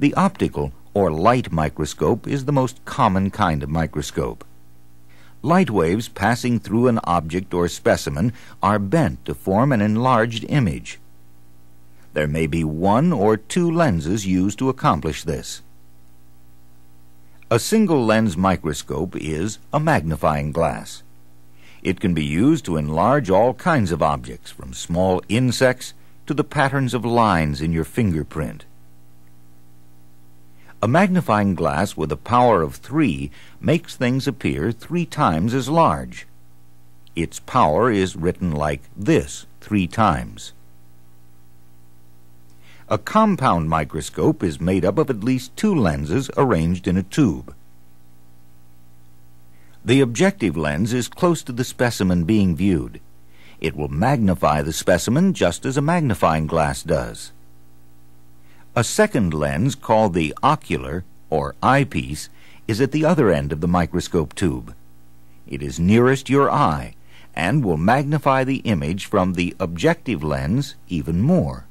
The optical or light microscope is the most common kind of microscope. Light waves passing through an object or specimen are bent to form an enlarged image. There may be one or two lenses used to accomplish this. A single lens microscope is a magnifying glass. It can be used to enlarge all kinds of objects, from small insects to the patterns of lines in your fingerprint. A magnifying glass with a power of 3 makes things appear three times as large. Its power is written like this, three times. A compound microscope is made up of at least two lenses arranged in a tube. The objective lens is close to the specimen being viewed. It will magnify the specimen just as a magnifying glass does. A second lens, called the ocular, or eyepiece, is at the other end of the microscope tube. It is nearest your eye and will magnify the image from the objective lens even more.